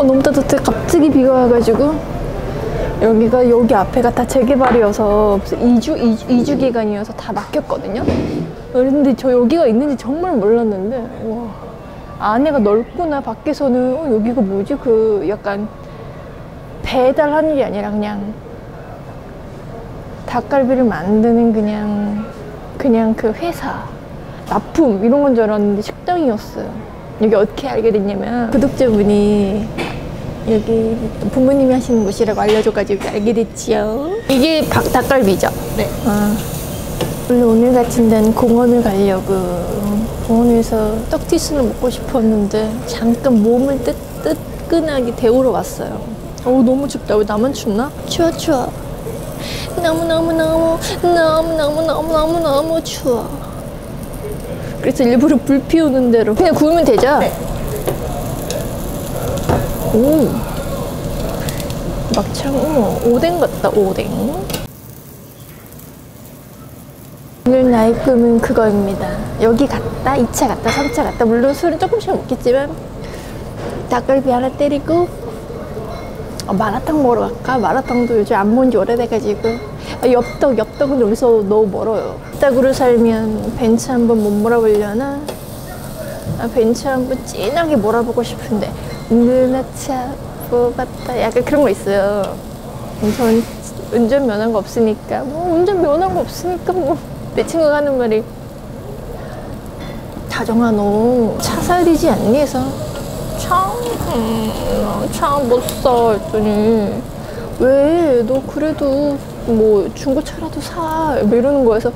어 너무 따뜻해 갑자기 비가 와가지고 여기가 여기 앞에가 다 재개발이어서 무슨 이주 이주, 이주 기간이어서 다 막혔거든요. 그런데 저 여기가 있는지 정말 몰랐는데 와 안에가 넓구나 밖에서는 어, 여기가 뭐지 그 약간 배달하는 게 아니라 그냥 닭갈비를 만드는 그냥 그냥 그 회사 납품 이런 건 줄 알았는데 식당이었어요. 여기 어떻게 알게 됐냐면 구독자분이 여기 부모님이 하시는 곳이라고 알려줘가지고 알게 됐지요. 이게 닭, 닭갈비죠? 네. 아, 원래 오늘 같은 데는 공원을 가려고 공원에서 떡튀순을 먹고 싶었는데 잠깐 몸을 뜨, 뜨끈하게 데우러 왔어요. 어우 너무 춥다. 왜 나만 춥나? 추워 추워. 너무 너무 너무 너무 너무 너무 너무 너무 추워. 그래서 일부러 불 피우는 대로 그냥 구우면 되죠? 네. 오. 막창 어머 오뎅 같다 오뎅. 오늘 나의 꿈은 그거입니다. 여기 갔다 2차 갔다 3차 갔다. 물론 술은 조금씩 먹겠지만 닭갈비 하나 때리고 어, 마라탕 먹으러 갈까? 마라탕도 요즘 안 먹은 지 오래돼가지고. 아, 엽떡, 엽떡은 여기서 너무 멀어요. 엽떡으로 살면 벤츠 한번 못 몰아보려나? 아, 벤츠 한번 진하게 몰아보고 싶은데 은하차 뽑았다. 약간 그런 거 있어요. 전 운전 면허가 없으니까. 뭐 운전 면허가 없으니까 뭐. 내 친구가 하는 말이 다정아 너 차 사야 되지 않니? 해서 차? 음, 차못 사 했더니 왜? 너 그래도 뭐 중고차라도 사. 뭐 이러는 거여서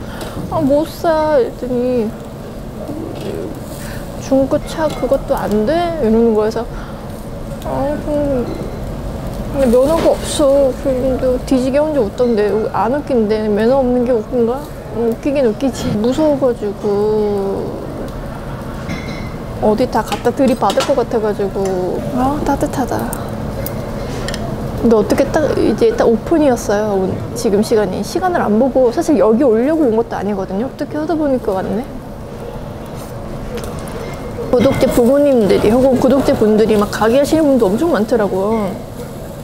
아 못 사. 했더니 중고차 그것도 안 돼? 이러는 거여서 아 근데 면허가 없어. 그래도 뒤지게 혼자 웃던데. 안 웃긴데 면허 없는 게 웃긴가? 음, 웃기긴 웃기지. 무서워가지고. 어디 다 갖다 들이받을 것 같아가지고. 아 따뜻하다. 근데 어떻게 딱 이제 딱 오픈이었어요. 온- 지금 시간이. 시간을 안 보고 사실 여기 오려고 온 것도 아니거든요. 어떻게 하다 보니까 왔네 구독자 부모님들이 혹은 구독자 분들이 막 가게 하시는 분도 엄청 많더라고요.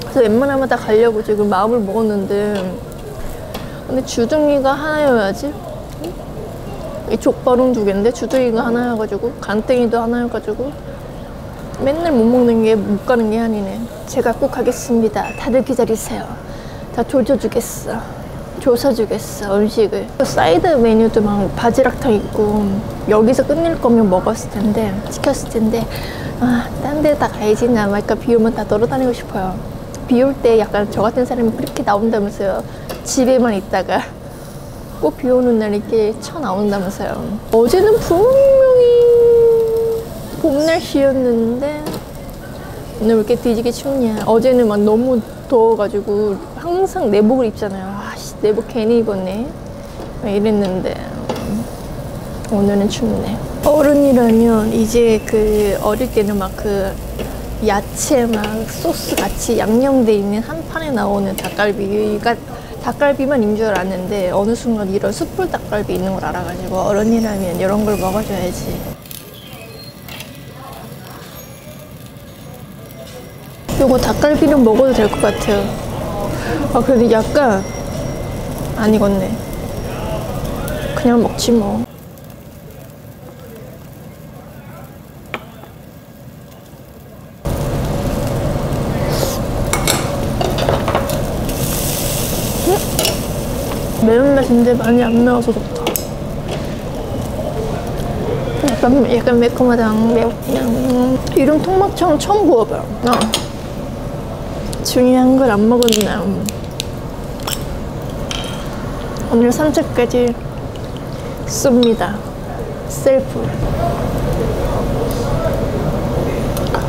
그래서 웬만하면 다 가려고 지금 마음을 먹었는데. 근데 주둥이가 하나여야지. 이 족발은 두 개인데 주둥이가 하나여가지고 간땡이도 하나여가지고 맨날 못 먹는 게 못 가는 게 아니네. 제가 꼭 가겠습니다. 다들 기다리세요. 다 조져주겠어 조져주겠어 음식을. 사이드 메뉴도 막 바지락탕 있고 여기서 끝낼 거면 먹었을 텐데 시켰을 텐데 아 딴 데다 가야지 나 말까 비 오면 다 돌아다니고 싶어요. 비 올 때 약간 저 같은 사람이 그렇게 나온다면서요. 집에만 있다가. 꼭 비 오는 날 이렇게 쳐 나온다면서요. 어제는 분명히 봄 날씨였는데 오늘 왜 이렇게 뒤지게 춥냐. 어제는 막 너무 더워가지고 항상 내복을 입잖아요 내복 괜히 입었네. 막 이랬는데. 음, 오늘은 춥네. 어른이라면 이제 그 어릴 때는 막 그 야채 막 소스 같이 양념돼 있는 한 판에 나오는 닭갈비가 닭갈비만 인 줄 알았는데 어느 순간 이런 숯불 닭갈비 있는 걸 알아가지고 어른이라면 이런 걸 먹어줘야지. 요거 닭갈비는 먹어도 될 것 같아요. 아, 그래도 약간 안 익었네. 그냥 먹지 뭐. 음? 매운맛인데 많이 안 매워서 좋다. 약간, 약간 매콤하다. 매우, 그냥. 이런 통막창 처음 구워봐요. 어. 중요한 걸 안 먹었나. 오늘 3차까지 쏩니다. 셀프.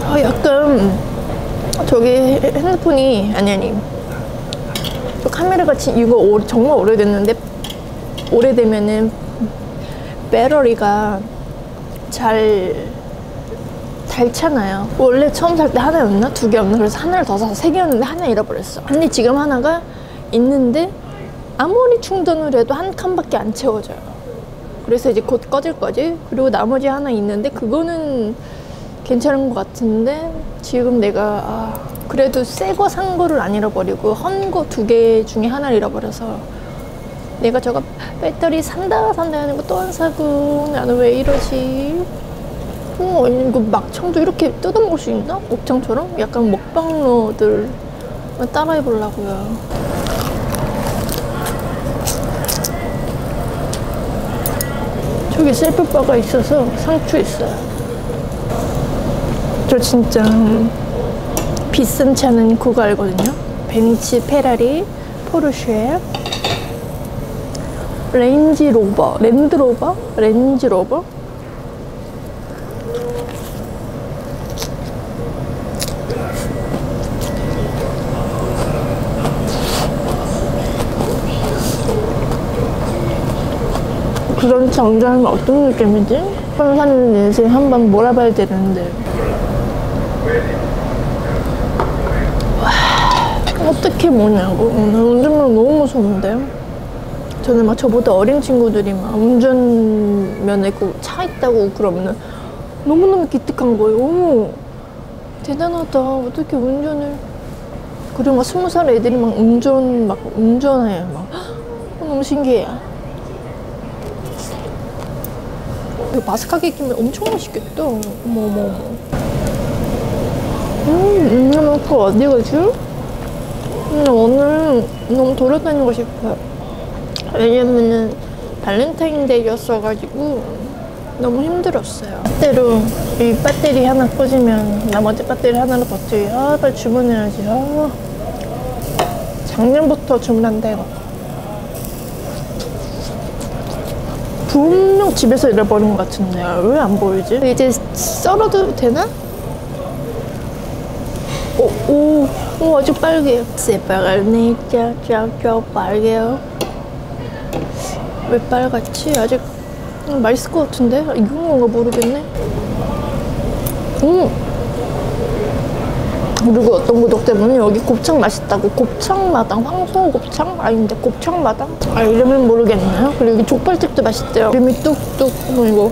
아, 약간 저기 핸드폰이 아니 아니 저 카메라가 지- 이거 오- 정말 오래됐는데 오래되면은 배터리가 잘 닳잖아요. 원래 처음 살 때 하나였나? 두 개였나? 그래서 하나를 더 사서 세 개였는데 하나 잃어버렸어. 근데 지금 하나가 있는데 아무리 충전을 해도 한 칸밖에 안 채워져요. 그래서 이제 곧 꺼질 거지. 그리고 나머지 하나 있는데 그거는 괜찮은 것 같은데 지금 내가 아, 그래도 새 거 산 거를 안 잃어버리고 헌 거 두 개 중에 하나를 잃어버려서 내가 저거 배터리 산다 산다 하는 거 또 안 사고 나는 왜 이러지? 어, 이거 막창도 이렇게 뜯어먹을 수 있나? 곱창처럼? 약간 먹방러들 따라해 보려고요. 저기 셀프바가 있어서 상추 있어요. 저 진짜 비싼 차는 그거 알거든요. 베니치, 페라리, 포르쉐, 레인지 로버, 랜드로버, 렌지 로버. 그런 정장은 어떤 느낌이지? 혼사는 인생 한번 몰아봐야 되는데. 와, 어떻게 뭐냐고. 나 운전면 너무 무서운데. 저는 막 저보다 어린 친구들이 막 운전면허 있고 차 있다고 그러면은 너무너무 기특한 거예요. 어머, 대단하다. 어떻게 운전을. 그리고 막 스무 살 애들이 막 운전, 막 운전해. 막. 너무 신기해. 이거 바삭하게 끼면 엄청 맛있겠다. 어머, 어머, 어머. 음, 음, 그거 어디 가지? 음, 오늘 너무 돌아다니고 싶어요. 왜냐면은 발렌타인데이였어가지고 너무 힘들었어요. 때로 이 배터리 하나 꽂으면 나머지 배터리 하나로 버티기 아 빨리 주문해야지 아 작년부터 주문한다 이거 분명 집에서 잃어버린 것 같은데 왜 안 보이지? 이제 썰어도 되나? 오, 오, 오 아주 빨개요. 새빨갛네, 짜짜짜 빨개요. 왜 빨갛지? 아직 음, 맛있을 것 같은데? 익은 건가 모르겠네. 음. 그리고 어떤 구독자분은 여기 곱창 맛있다고. 곱창마당 황소 곱창? 아닌데 곱창마당? 아 이름은 모르겠네요. 그리고 여기 족발집도 맛있대요. 이름이 뚝뚝. 어, 이거.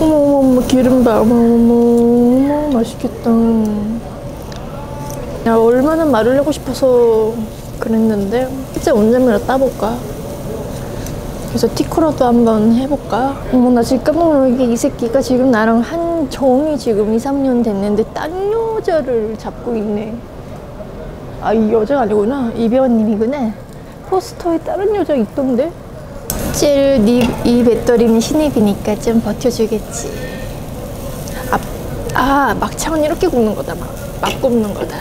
어머 어머 어머 기름 봐 어머 어머 어머 맛있겠다. 야 얼마나 하고 싶어서 그랬는데. 진짜 운전면허 따볼까 그래서 티코라도 한번 해볼까? 어머 나 지금 놀라게 이 새끼가 지금 나랑 한 정이 지금 2, 3년 됐는데 딴 여자를 잡고 있네. 아 이 여자가 아니구나. 이배원님이구나. 포스터에 다른 여자 있던데? 젤, 니, 이 배터리는 신입이니까 좀 버텨주겠지. 아, 아 막창은 이렇게 굽는 거다 막, 막 굽는 거다.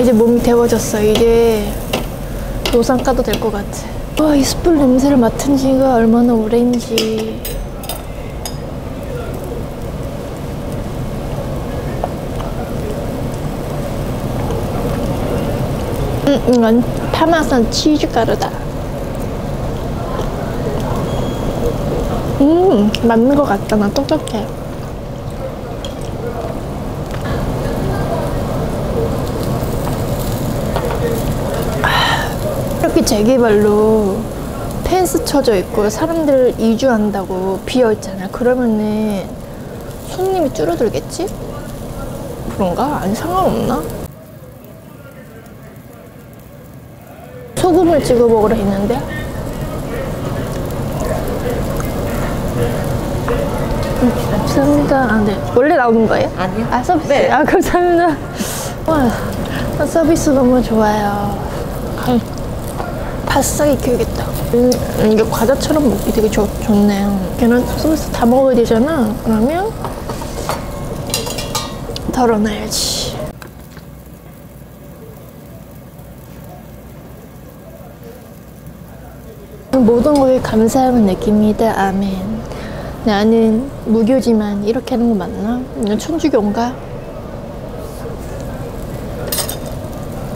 이제 몸이 데워졌어 이제. 노상 까도 될 것 같아 와, 이 숯불 냄새를 맡은 지가 얼마나 오래인지. 음, 이건 파마산 치즈 가루다. 음, 맞는 것 같다. 나 똑똑해. 재개발로 펜스 쳐져 있고 사람들 이주한다고 비어 있잖아요. 그러면은 손님이 줄어들겠지? 그런가? 아니 상관없나? 소금을 찍어 먹으라 했는데 음, 감사합니다. 아, 네. 원래 나오는 거예요? 아니요. 아, 서비스. 네. 아, 감사합니다. 와, 아, 서비스 너무 좋아요. 아, 바싹 익혀야겠다. 음, 이게 과자처럼 먹기 되게 좋, 좋네요. 계란 소스 다 먹어야 되잖아. 그러면 덜어놔야지. 모든 것에 감사함을 느낍니다. 아멘. 나는 무교지만 이렇게 하는 거 맞나? 나 천주교인가?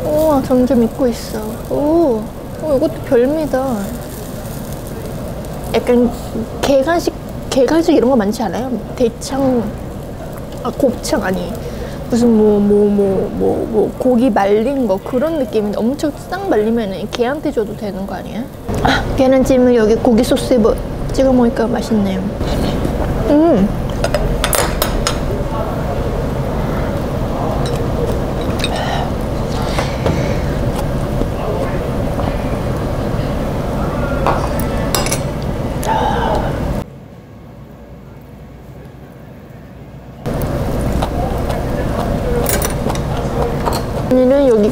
우와 점점 익고 있어. 오, 오 이것도 별미다. 약간 개간식 개간식 이런 거 많지 않아요? 대창, 아 곱창 아니 무슨 뭐 뭐 뭐 뭐 뭐 고기 말린 거 그런 느낌인데 엄청 싹 말리면은 개한테 줘도 되는 거 아니야? 아, 계란찜을 여기 고기 소스에 뭐 찍어 먹으니까 맛있네요. 음.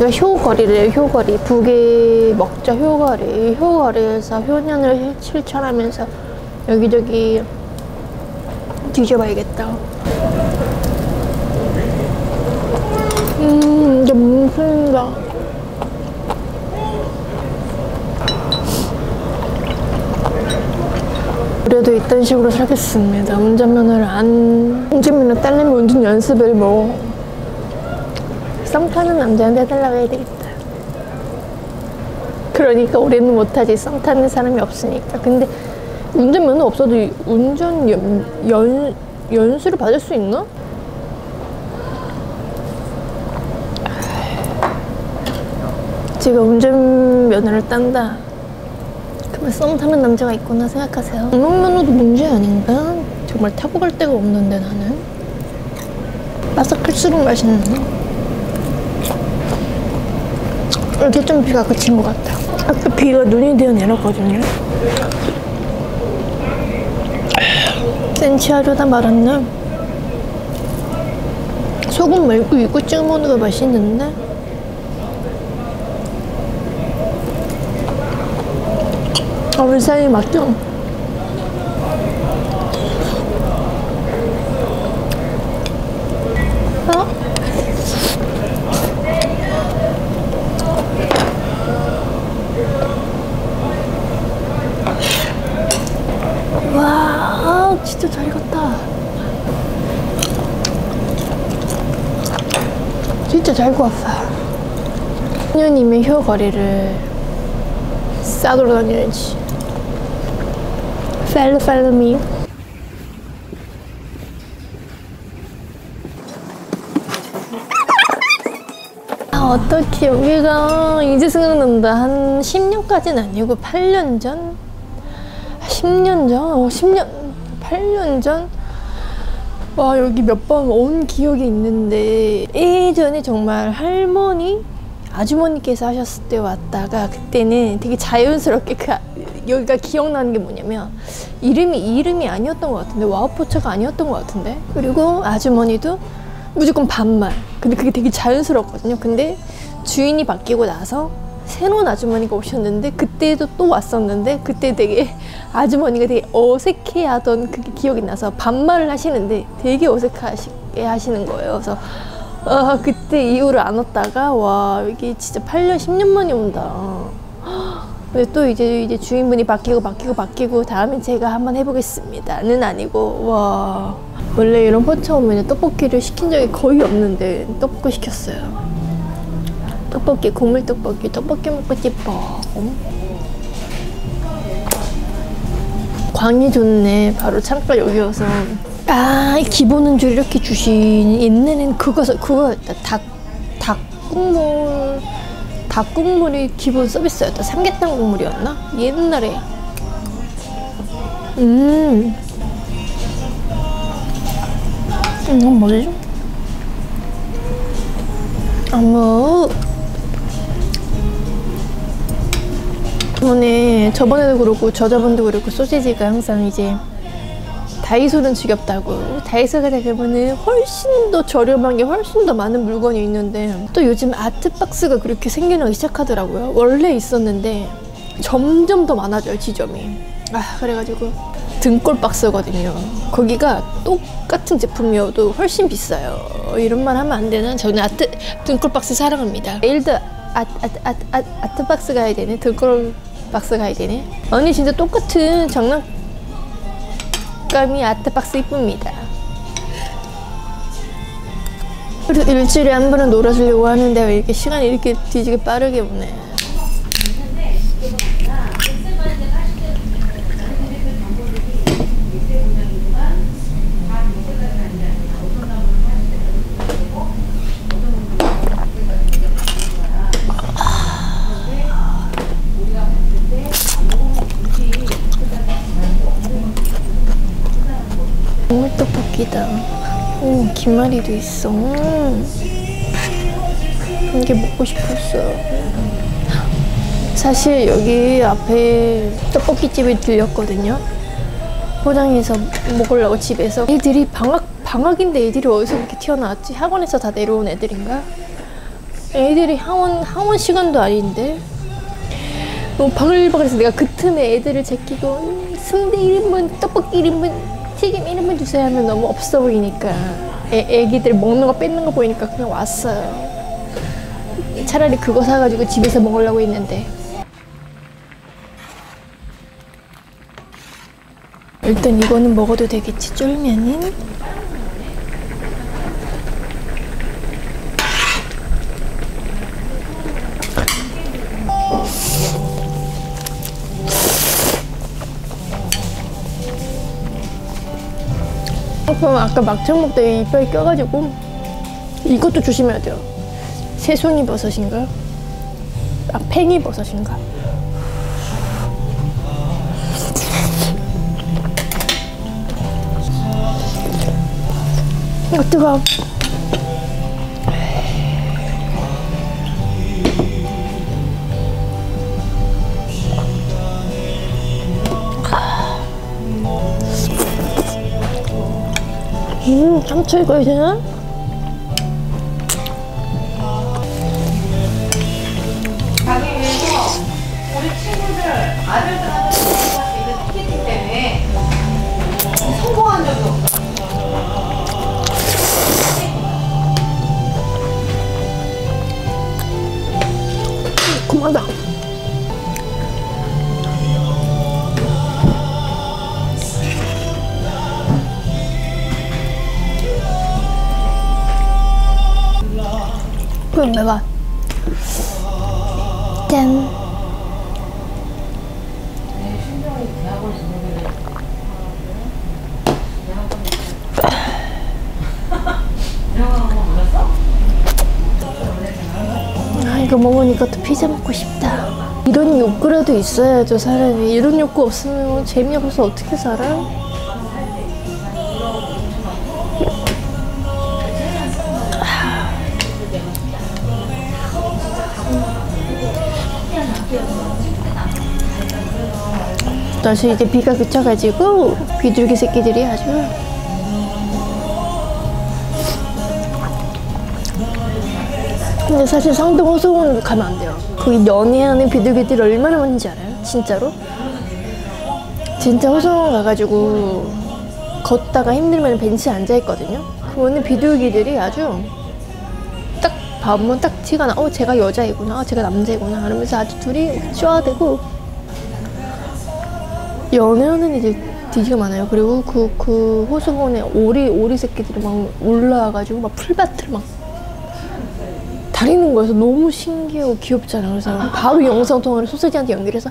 여기가 효거리래요, 효거리. 북의 먹자 효거리. 효거리에서 효년을 실천하면서 여기저기 뒤져봐야겠다. 음, 이게 뭉친다. 그래도 이딴 식으로 살겠습니다. 운전면허를 안, 운전면허 딸려면 운전 연습을 뭐, 썸 타는 남자한테 해달라고 해야 되겠다. 그러니까 우리는 못하지. 썸 타는 사람이 없으니까. 근데 운전면허 없어도 운전 연, 연, 연수를 받을 수 있나? 제가 운전면허를 딴다. 그러면 썸 타는 남자가 있구나 생각하세요. 운전면허도 문제 아닌가? 정말 타고 갈 데가 없는데 나는. 바삭할수록 맛있네. 이렇게 좀 비가 그친 것 같다. 아까 비가 눈이 되어 내렸거든요. 센치하려다 말았네. 소금 말고 이거 찍어 먹는 거 맛있는데? 아, 울산이 맞죠? 진짜 잘 익었다. 진짜 잘 구웠어. 년님의 효거리를 싸돌아 다녀야지. Follow me. 아, 어떻게 여기가 이제 생각난다. 한 10년까지는 아니고 8년 전? 10년 전? 어, 10년, 8년 전? 와, 여기 몇 번 온 기억이 있는데, 예전에 정말 할머니? 아주머니께서 하셨을 때 왔다가, 그때는 되게 자연스럽게 그, 아- 여기가 기억나는 게 뭐냐면, 이름이 이 이름이 아니었던 것 같은데, 와우포차가 아니었던 것 같은데, 그리고 아주머니도 무조건 반말. 근데 그게 되게 자연스럽거든요. 근데 주인이 바뀌고 나서 새로운 아주머니가 오셨는데 그때도 또 왔었는데 그때 되게 아주머니가 되게 어색해하던 그게 기억이 나서 반말을 하시는데 되게 어색하게 하시는 거예요. 그래서 아, 그때 이후로 안 왔다가 와 이게 진짜 8년 10년 만에 온다. 근데 또 이제 이제 주인분이 바뀌고 바뀌고 바뀌고 다음엔 제가 한번 해보겠습니다는 아니고 와 원래 이런 포차 오면 떡볶이를 시킨 적이 거의 없는데 떡볶이 시켰어요. 떡볶이 국물 떡볶이 떡볶이 먹고 싶어. 광이 좋네. 바로 창가 여기여서. 아, 이 기본은 줄 이렇게 주신 옛날엔 그거 그거였다. 닭 닭국물 닭국물이 기본 서비스였다. 삼계탕 국물이었나? 옛날에. 음. 음, 이건 뭐지? 어머. 저번에, 저번에도 그렇고, 저저번도 그렇고, 소시지가 항상 이제, 다이소는 지겹다고. 다이소가 가면은 훨씬 더 저렴한 게 훨씬 더 많은 물건이 있는데, 또 요즘 아트박스가 그렇게 생겨나기 시작하더라고요. 원래 있었는데, 점점 더 많아져요, 지점이. 아, 그래가지고, 등골 박스거든요. 거기가 똑같은 제품이어도 훨씬 비싸요. 이런 말 하면 안 되나? 저는 아트 등골 박스 사랑합니다. 내일도 아, 아, 아, 아, 아트 박스 가야 되네. 등골 박스 가야 되네. 아니 진짜 똑같은 장난감이 아트 박스 이쁩니다. 그래서 일주일에 한 번은 놀아주려고 하는데 왜 이렇게 시간이 이렇게 뒤지게 빠르게 오네. 김말이도 있어. 음. 이게 먹고 싶었어. 사실 여기 앞에 떡볶이집에 들렸거든요. 포장해서 먹으려고 집에서 애들이 방학 방학인데 애들이 어디서 이렇게 튀어나왔지? 학원에서 다 내려온 애들인가? 애들이 학원 학원 시간도 아닌데 너무 바글바글해서 내가 그 틈에 애들을 제끼고 음, 순대 1인분, 떡볶이 1인분, 튀김 1인분 주세요 하면 너무 없어 보이니까 애, 애기들 먹는 거 뺏는 거 보이니까 그냥 왔어요. 차라리 그거 사가지고 집에서 먹으려고 했는데 일단 이거는 먹어도 되겠지 쫄면은 그럼 아까 막창 먹다 이빨 껴가지고 이것도 조심해야 돼요 새송이 버섯인가? 아 팽이 버섯인가? 아 뜨거 음, 참치 이거 이제 가기 위해서 우리 친구들 아들들 그럼 내가 짠. 아 이거 먹으니까 또 피자 먹고 싶다. 이런 욕구라도 있어야죠 사람이. 이런 욕구 없으면 재미없어서 어떻게 살아? 다시 이제 비가 그쳐가지고 비둘기 새끼들이 아주 근데 사실 상동 호수공원 가면 안 돼요. 거기 연애하는 비둘기들이 얼마나 많은지 알아요? 진짜로? 진짜 호수공원 가가지고 걷다가 힘들면 벤치에 앉아있거든요? 그거는 비둘기들이 아주 딱 보면 딱 티가 나. 어, 제가 여자이구나. 어, 제가 남자이구나. 그러면서 아주 둘이 쪼아대고 연애하는 애들 되게 많아요. 그리고 그, 그 호수공원에 오리, 오리 새끼들이 막 올라와가지고 막 풀밭을 막 다니는 거여서 너무 신기하고 귀엽잖아요. 그래서 바로 영상 통화를 소세지한테 연결해서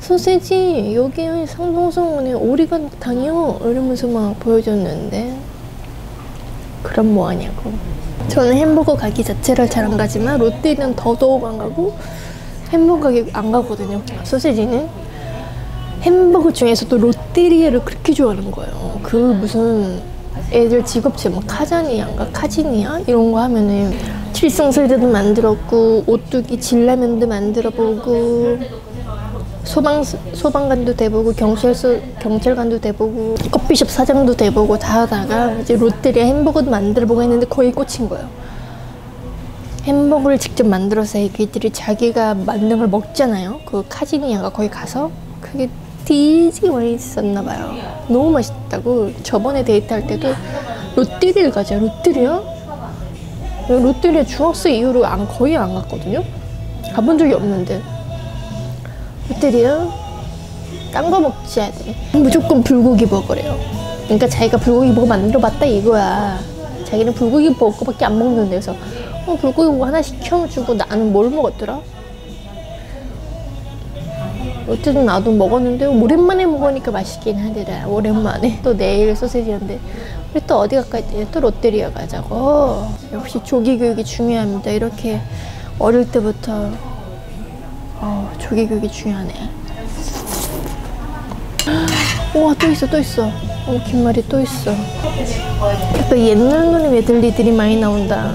소세지 여기 상동성원에 오리가 막 다녀 이러면서 막 보여줬는데 그럼 뭐 하냐고. 저는 햄버거 가게 자체를 잘 안 가지만 롯데는 더더욱 안 가고 햄버거 가게 안 가거든요. 소세지는 햄버거 중에서도 롯데리아를 그렇게 좋아하는 거예요. 그 무슨 애들 직업체 뭐 카자니아인가 카지니아 이런 거 하면은 칠성설대도 만들었고 오뚜기 진라면도 만들어보고 소방 소방관도 돼보고 경찰서 경찰관도 돼보고 커피숍 사장도 돼보고 다 하다가 이제 롯데리아 햄버거도 만들어보고 했는데 거의 꽂힌 거예요. 햄버거를 직접 만들어서 애기들이 자기가 만든 걸 먹잖아요. 그 카지니아가 거기 가서 그게 되게 맛있었나 봐요. 너무 맛있다고 저번에 데이트할 때도 롯데리아를 가자. 롯데리아? 롯데리아 중학생 이후로 안, 거의 안 갔거든요. 가본 적이 없는데 롯데리아 딴거 먹지 애들이 무조건 불고기 버거래요. 그러니까 자기가 불고기 버거 만들어봤다 이거야. 자기는 불고기 버거밖에 안 먹는데 그래서 어, 불고기 버거 하나 시켜주고 나는 뭘 먹었더라? 어쨌든 나도 먹었는데 오랜만에 먹으니까 맛있긴 하더라 오랜만에. 또 내일 소세지인데. 우리 또 어디 갈까 했더니 또 롯데리아 가자고. 역시 조기 교육이 중요합니다. 이렇게 어릴 때부터. 어, 조기 교육이 중요하네. 우와 또 있어 또 있어. 어, 김말이 또 있어. 약간 옛날 노래 메들리들이 많이 나온다.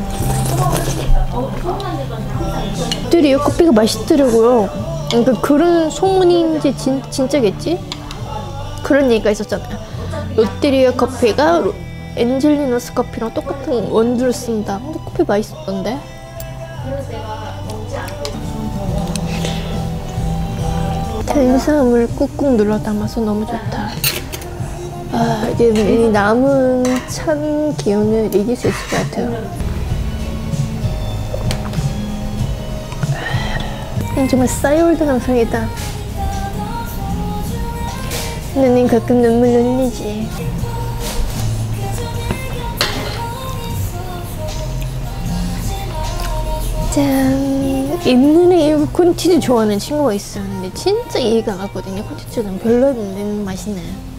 들이 커피가 맛있더라고요. 그러니까 그런 소문인지 진, 진짜겠지? 그런 얘기가 있었잖아요. 롯데리아 커피가 로- 엔젤리너스 커피랑 똑같은 원두를 쓴다. 근데 커피 맛있었던데? 탄수화물 꾹꾹 눌러 담아서 너무 좋다. 아, 이제 이 남은 찬 기운을 이길 수 있을 것 같아요. 정말 싸이월드 감성이다. 나는 가끔 눈물 흘리지. 짠. 옛날에 이 콘티즈 좋아하는 친구가 있었는데 진짜 이해가 안 갔거든요. 콘티즈는 별로 안 되는 맛이네.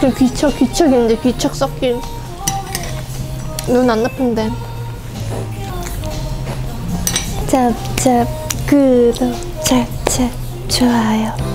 그 귀척 귀척인데 귀척 섞인 눈 안 나쁜데. 짭짭 구독 짭짭 좋아요